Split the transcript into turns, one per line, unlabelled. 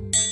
you.